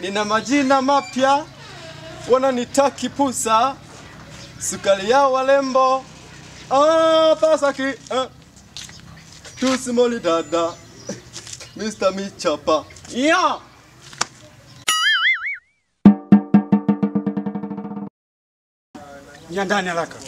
nina majina mapya, wananitaki pusa, sukari yao walembo, ah, pasaki eh. tusimoli dada, Mr. Michapa yeah. Ingia ndani haraka.